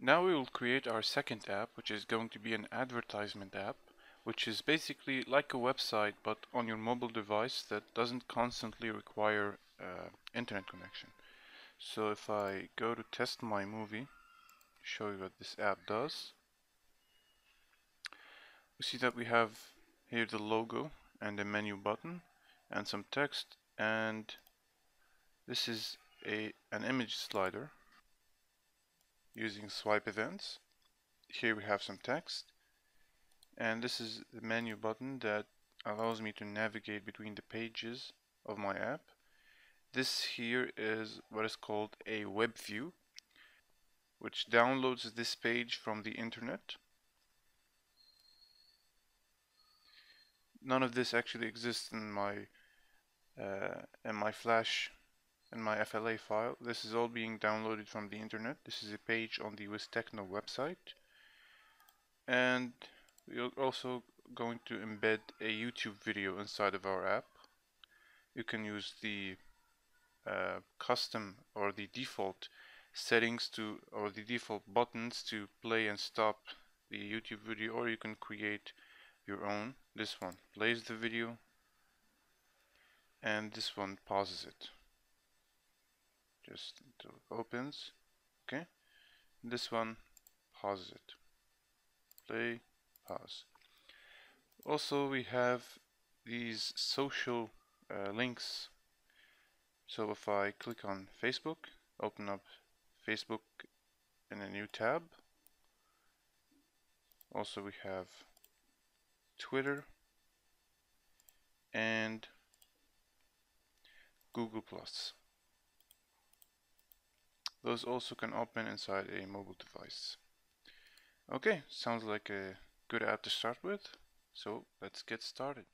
Now we will create our second app, which is going to be an advertisement app, which is basically like a website, but on your mobile device that doesn't constantly require uh, internet connection. So if I go to test my movie, show you what this app does, we see that we have here the logo and a menu button and some text and this is a an image slider using swipe events. Here we have some text and this is the menu button that allows me to navigate between the pages of my app. This here is what is called a web view which downloads this page from the internet. None of this actually exists in my uh, in my flash in my FLA file. This is all being downloaded from the internet. This is a page on the WzTechno website. And we're also going to embed a YouTube video inside of our app. You can use the uh, custom or the default settings to or the default buttons to play and stop the YouTube video or you can create your own. This one plays the video and this one pauses it just opens. Okay. This one pauses it. Play pause. Also we have these social uh, links. So if I click on Facebook open up Facebook in a new tab. Also we have Twitter and Google Plus those also can open inside a mobile device. Okay, sounds like a good app to start with. So let's get started.